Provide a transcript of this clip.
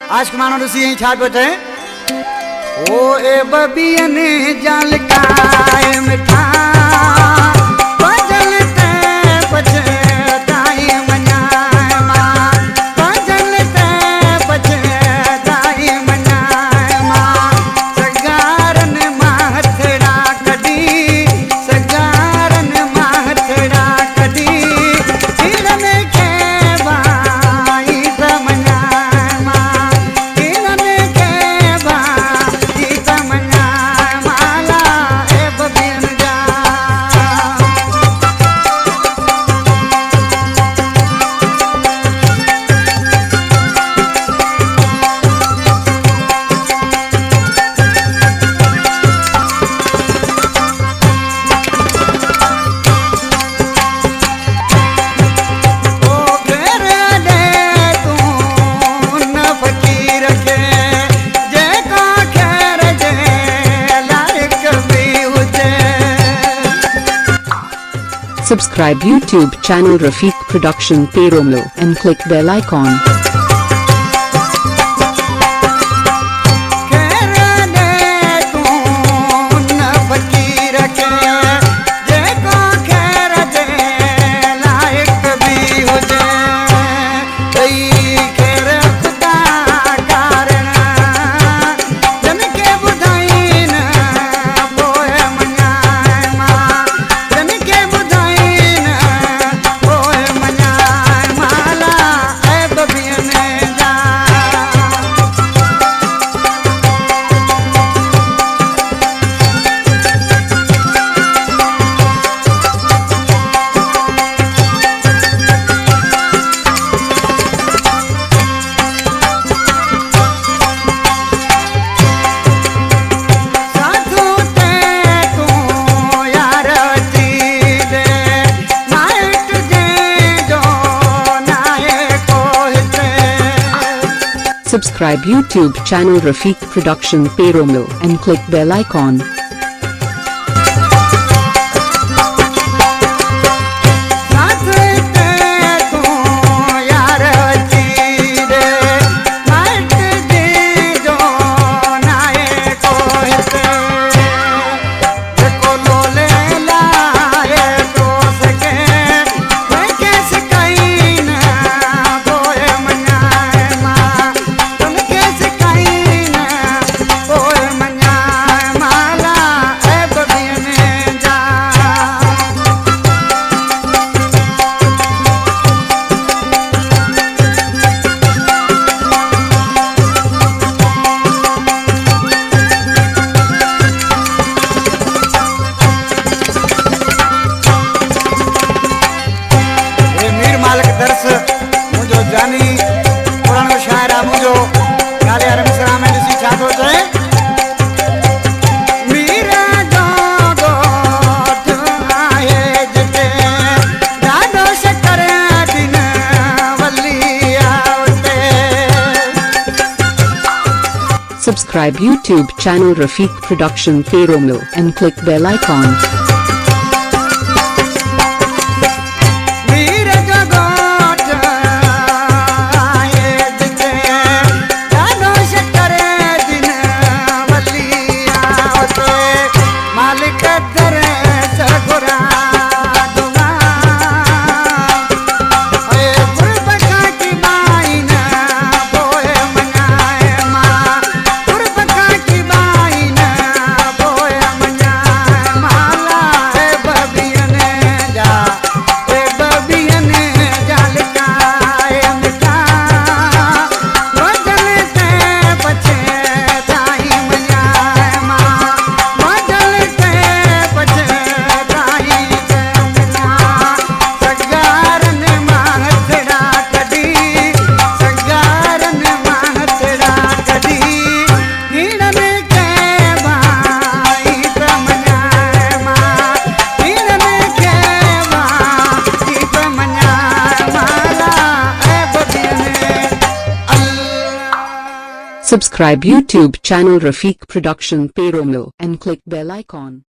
आज के मानो ऋषि यही छाट बैठे ओ ए बबियन जल का मिठा। Subscribe YouTube channel Rafiq Production Payromo and click bell icon. Subscribe YouTube channel Rafiq Production Peromil and click bell icon. Subscribe YouTube channel Rafiq Production Feromil and click bell icon. Subscribe YouTube channel Rafiq Production Payromill and click bell icon.